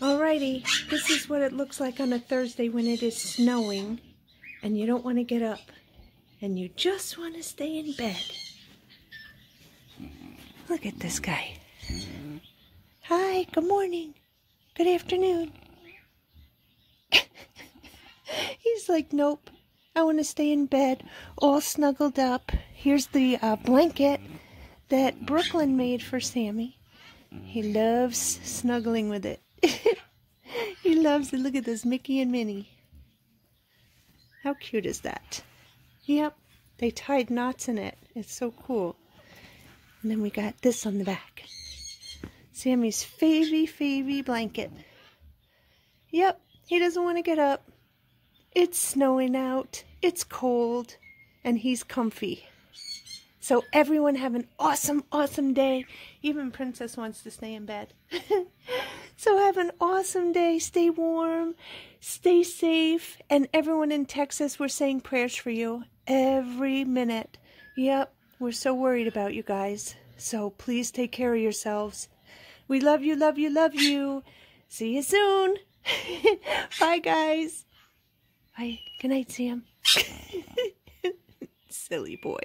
Alrighty, this is what it looks like on a Thursday when it is snowing and you don't want to get up and you just want to stay in bed. Look at this guy. Hi, good morning. Good afternoon. He's like, nope, I want to stay in bed, all snuggled up. Here's the uh, blanket that Brooklyn made for Sammy. He loves snuggling with it. Loves it. Look at this, Mickey and Minnie. How cute is that? Yep, they tied knots in it. It's so cool. And then we got this on the back. Sammy's favy, favy blanket. Yep, he doesn't want to get up. It's snowing out. It's cold. And he's comfy. So everyone have an awesome, awesome day. Even Princess wants to stay in bed. so have an awesome day. Stay warm. Stay safe. And everyone in Texas, we're saying prayers for you every minute. Yep, we're so worried about you guys. So please take care of yourselves. We love you, love you, love you. See you soon. Bye, guys. Bye. Good night, Sam. Silly boy.